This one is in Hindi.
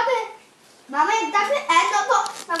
stop it. Mama, that's the end of the...